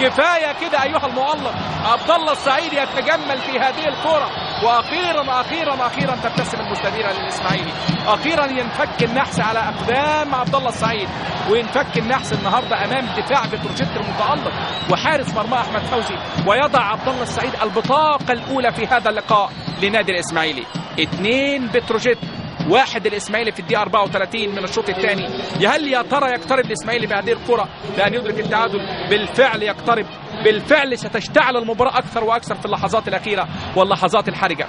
كفاية كده أيها المعلق عبد الله السعيد يتجمل في هذه الكرة. وأخيرا أخيرا أخيرا تبتسم المستديره للإسماعيلي. أخيرا ينفك النحس على أقدام عبد الله السعيد. وينفك النحس النهارده أمام دفاع بتروجيت المتألق وحارس مرمى أحمد فوزي. ويضع عبد الله السعيد البطاقة الأولى في هذا اللقاء لنادي الإسماعيلي. اثنين بتروجيت. واحد الإسماعيلي في الدقيقة 34 من الشوط الثاني. هل يا ترى يقترب الإسماعيلي بهذه الكرة لأن يدرك التعادل؟ بالفعل يقترب. بالفعل ستشتعل المباراة أكثر وأكثر في اللحظات الأخيرة واللحظات الحرجة.